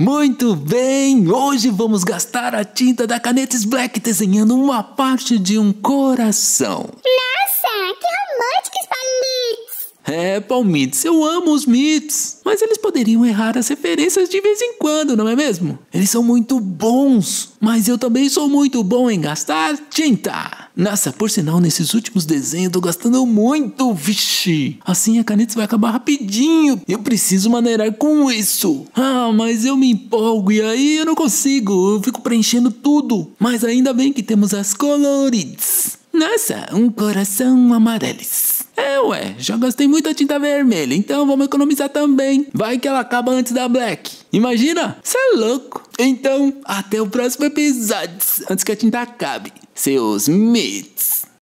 Muito bem, hoje vamos gastar a tinta da Canetes Black desenhando uma parte de um coração. Palitos! É, Palmitos, eu amo os Mits, mas eles poderiam errar as referências de vez em quando, não é mesmo? Eles são muito bons, mas eu também sou muito bom em gastar tinta. Nossa, por sinal, nesses últimos desenhos eu tô gastando muito, vixi. Assim a caneta vai acabar rapidinho. Eu preciso maneirar com isso. Ah, mas eu me empolgo e aí eu não consigo. Eu fico preenchendo tudo. Mas ainda bem que temos as coloridas. Nossa, um coração amarelis. É, ué, já gastei muita tinta vermelha, então vamos economizar também. Vai que ela acaba antes da black. Imagina? Você é louco. Então, até o próximo episódio, antes que a tinta acabe seus mitos.